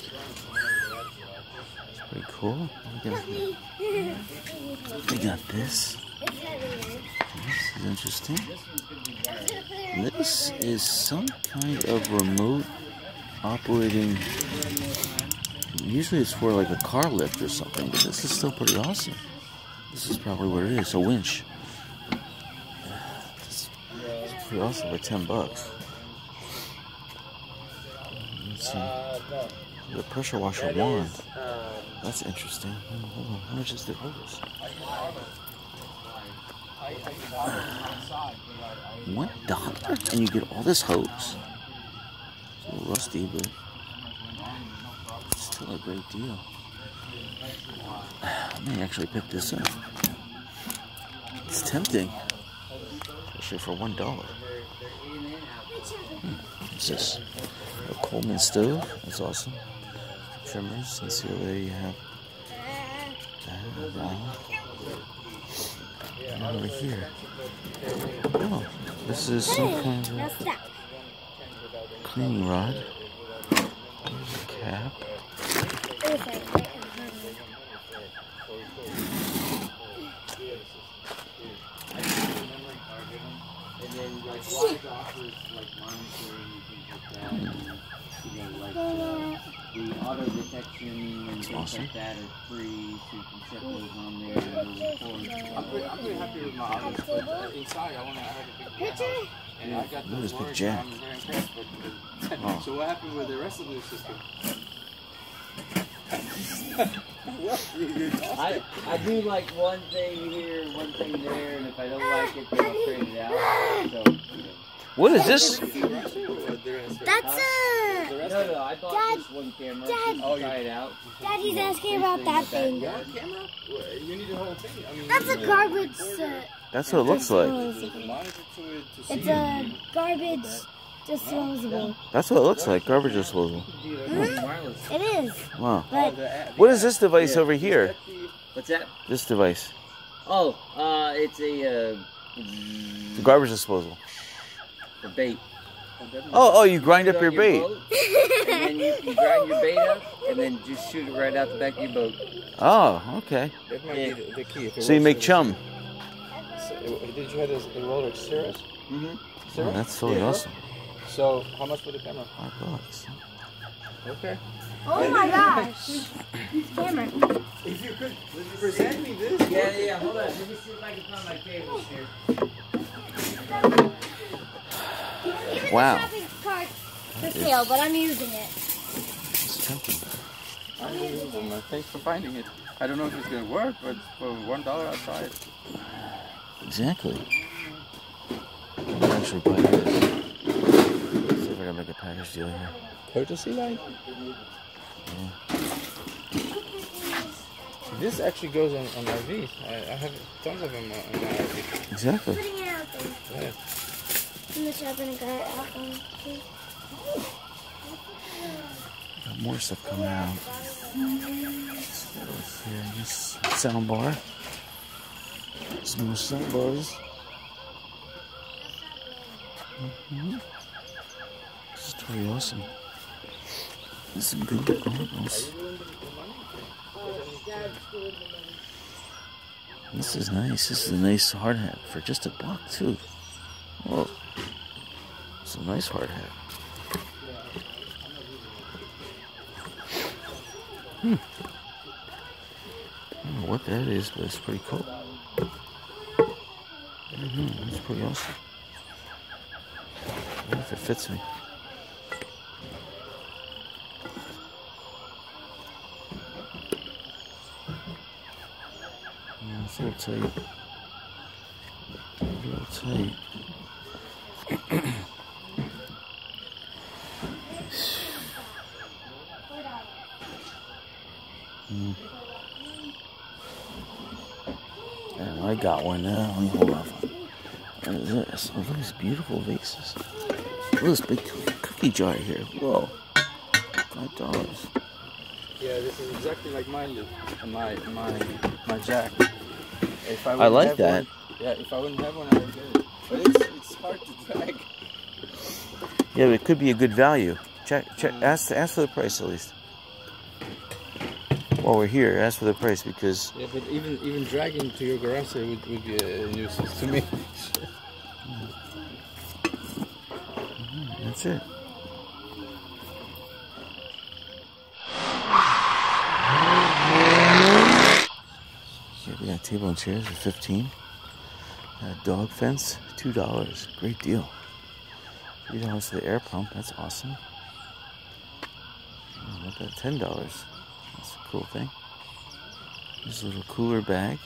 tripod. It's pretty cool. We got, we got this. This is interesting. This is some kind of remote operating. Usually it's for like a car lift or something, but this is still pretty awesome. This is probably what it is a winch. Is pretty awesome for 10 bucks. Let's see. The pressure washer wand. That's interesting. Hold on. How much is the hose? One dollar? And you get all this hose. It's a little rusty, but it's still a great deal. I may actually pick this up. It's tempting. Especially for one dollar. Hmm. What's this? A Coleman stove. That's awesome. Trimmers. Let's see what there you have. That. And uh, over here. Oh, this is some kind of cleaning rod. There's a cap. It's the auto detection and things awesome. like that are free, so you can set those on there and record. I'm pretty, I'm pretty happy with my office, but uh, inside I want to have a big warehouse. And I got Look at those this big words, jack. I'm very impressed. But, Oh. So what happened with the rest of the system? what? You, you I, I do like one thing here, one thing there, and if I don't like it, then I'll trade it out. So, you know. What is this? Is it Russia or the rest? That's a. the rest No, no, I bought Dad, just one camera. Dad. so Oh, try it out. Daddy's asking about that thing. One camera? You need the whole thing. I mean, That's a garbage set. That's what it looks like. the monitor to it to see It's a garbage disposable. That's what it looks like. Garbage disposal. You can do it wireless. It is, Wow. but. What is this device Yeah. over here? What's that? This device. Oh, uh, it's a, uh, The garbage disposal. A bait. Oh, oh, you grind Put up it your bait. boat, and then you can grind your bait up, and then just shoot it right out the back of your boat. Oh, okay. That might Yeah. be the, the key. If So you make chum. So, Did you have this a roller Cirrus? Mm-hmm. Oh, that's totally Yeah. awesome. So how much for the camera? Five bucks. Okay. oh my gosh, camera. If you could present me this. Yeah, yeah, hold on. Let me see if I can find my cables here. Even Wow. the shopping cart for sale, but I'm using it. It's tempting. Unbelievable, man. Thanks for finding it. I don't know if it's gonna work, but for one dollar, I'll try it. Exactly. I'll actually buy this. Let's see if I can make a package deal here. Courtesy line. This actually goes on, on RVs. I, I have tons of them on, on my RV. Exactly. The shopping cart. Out one, two. Got more stuff coming out. Let's here. This sound bar. Some more sound bars. Mhm. This is totally awesome. There's some good goggles. This is nice. This is a nice hard hat for just a buck too. Whoa. It's a nice hard hat. Hmm. I don't know what that is, but it's pretty cool. hmm It's pretty awesome. I wonder if it fits me. Yeah, it's a little tight. A little tight. Hmm. And I got one now. Let me hold off. What is this? Oh, look at these beautiful vases. Look at this big cookie jar here. Whoa. Five dollars. Yeah, this is exactly like lid, my my my jack. If I, I like that. One, yeah, if I wouldn't have one, I would get it. But it's hard to tag. Yeah, but it could be a good value. Check, check. Mm. Ask, ask for the price at least. While we're here, ask for the price because. Yeah, but even even dragging to your garage would, would be a nuisance to me. That's it. Yeah, we got table and chairs for 15. A dog fence, $2. Great deal. $3 for the air pump. That's awesome. What about $10? That's a cool thing. This little cooler bag.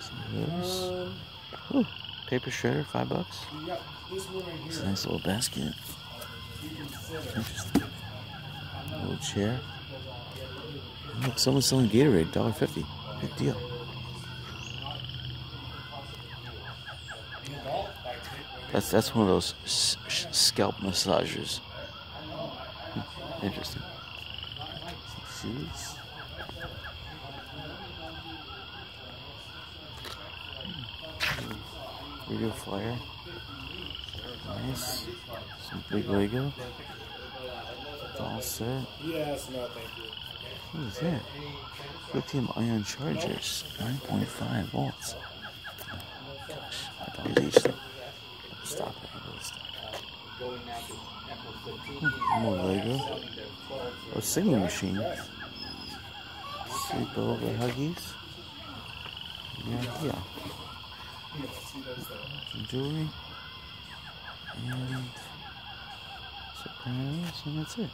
Some Ooh, paper shredder, five bucks. It's a nice little basket. Interesting. A little chair. Look, someone's selling Gatorade, $1.50. Good deal. That's that's one of those scalp massagers. Interesting. Shoes. Hmm. Radio flyer. Nice. Some big Lego. It's all set. Yes, no, thank you. What is that? Lithium ion chargers, 9.5 volts. Gosh, I don't need these. Stop it. I gotta stop. Hmm, More Lego. A singing machine. Sleep over Huggies. Yeah, yeah. Some jewelry. And Sopranos, and that's it.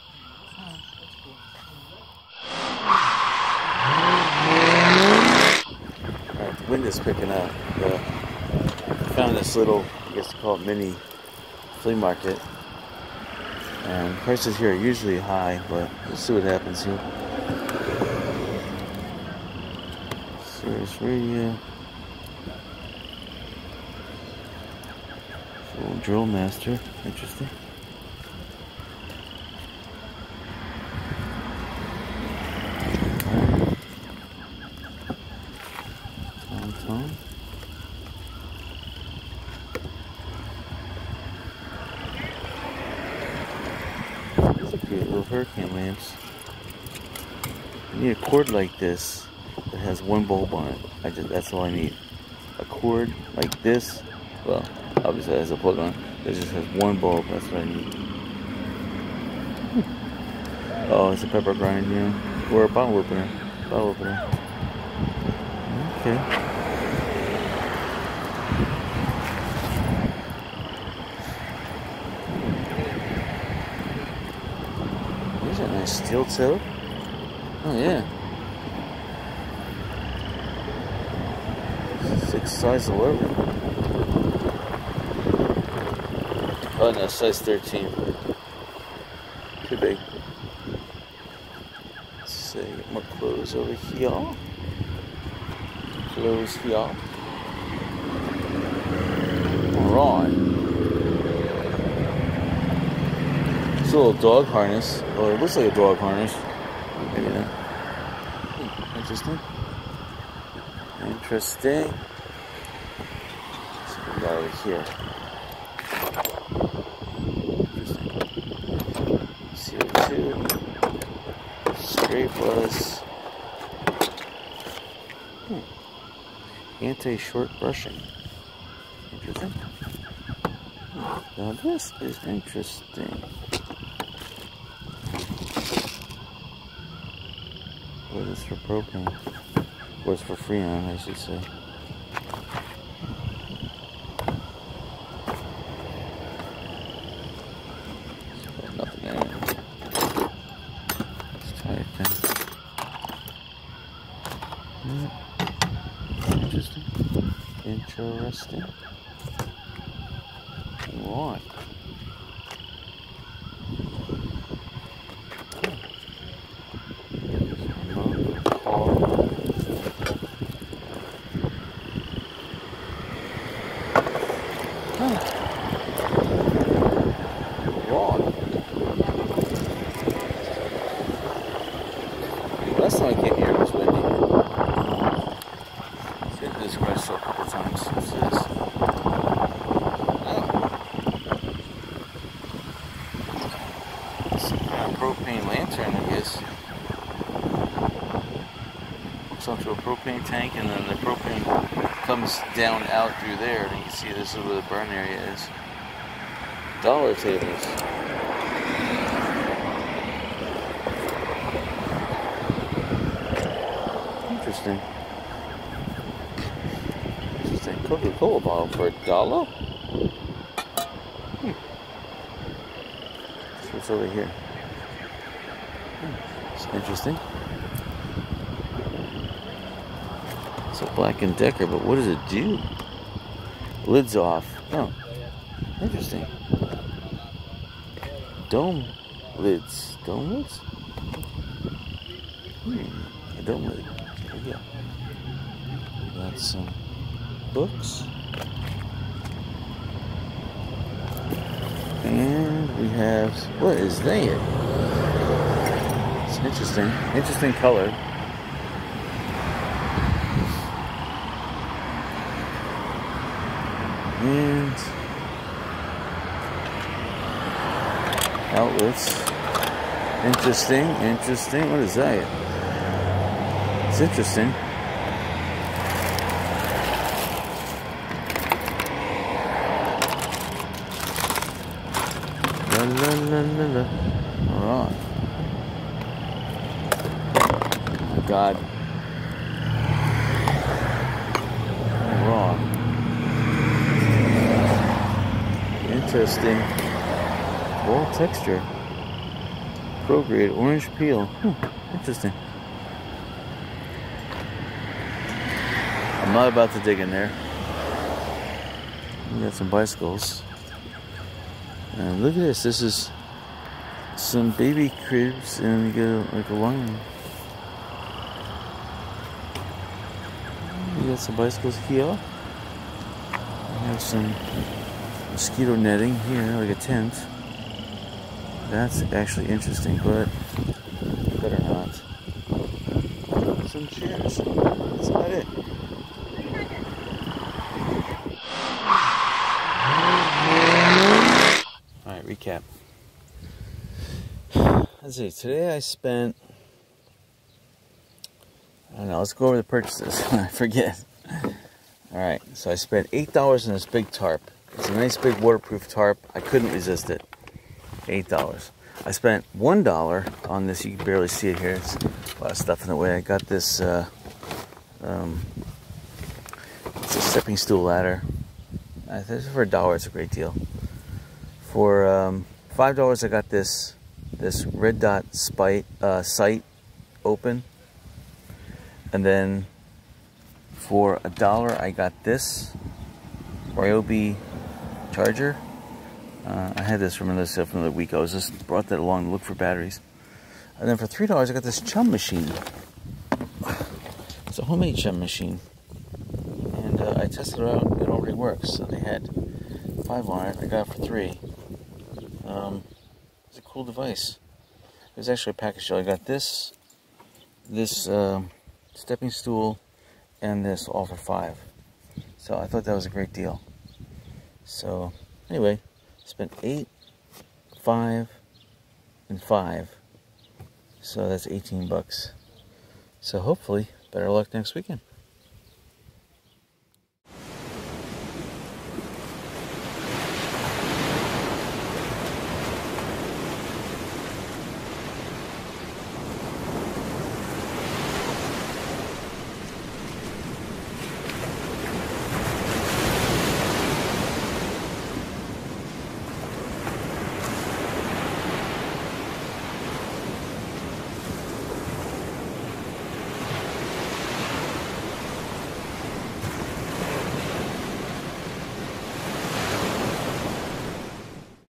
Alright, the wind is picking up. Uh, found this little, I guess you call it mini flea market. And prices here are usually high, but we'll see what happens here. Sirius Radio. Full Drill Master. Interesting. Tom Tom. These are great little hurricane lamps. I need a cord like this that has one bulb on it. I just that's all I need. A cord like this. Well, obviously it has a plug on. It just has one bulb. That's what I need. Hmm. Oh, it's a pepper grind, yeah, or a bottle opener. Bottle opener. Okay. There's a nice steel toe. Oh yeah. Six size eleven. Oh no, size thirteen. Too big. Let's see, get more clothes over here. Clothes here. Alright. It's a little dog harness. Well, it looks like a dog harness. Maybe not. Hmm, Interesting. Interesting. Let's see we got over here. Interesting. CO2. Spray plus. Hmm. Anti-short brushing. Interesting. Now this is interesting. What is for propane? Or it's for Freon, I should say. Interesting. Interesting. Right. Remote car. Right. Last time I came here it was windy. I've been to this sale a couple times. This? Oh. a propane lantern, I guess. Hooks onto a propane tank, and then the propane comes down out through there. And you can see this is where the burn area is. Dollar tables. Interesting. Coca-Cola bottle for a dollar? Hmm. So what's over here? Hmm. It's interesting. It's a Black and Decker, but what does it do? Lid's off. Oh, interesting. Dome lids. Dome lids? Hmm, a dome lid. There we go. Got some books. And we have, what is that? It's interesting. Interesting color. And outlets. Interesting, interesting. What is that? It's interesting. Interesting. Wall texture. Pro grade orange peel. Hmm, interesting. I'm not about to dig in there. We got some bicycles. And look at this. This is some baby cribs and you get like a line. We got some bicycles here. We have some mosquito netting here, like a tent. That's actually interesting, but better not. Some chairs. That's about it. Alright, recap. Let's see, today I spent I don't know, let's go over the purchases. I forget. Alright, so I spent eight dollars on this big tarp. It's a nice big waterproof tarp. I couldn't resist it. Eight dollars. I spent one dollar on this. You can barely see it here. It's a lot of stuff in the way. I got this. Uh, um, it's a stepping stool ladder. I think for a dollar, it's a great deal. For um, five dollars, I got this this red dot spite uh, sight open, and then for a dollar, I got this Ryobi charger. Uh, I had this from another stuff from the week. I was just brought that along to look for batteries. And then for three dollars, I got this chum machine. It's a homemade chum machine, and uh, I tested it out. And it already works. So they had five on it. I got it for three. Um, it's a cool device. There's actually a package deal. I got this, this uh, stepping stool, and this all for five. So I thought that was a great deal. So anyway, spent eight, five, and five. So that's 18 bucks. So hopefully, better luck next weekend.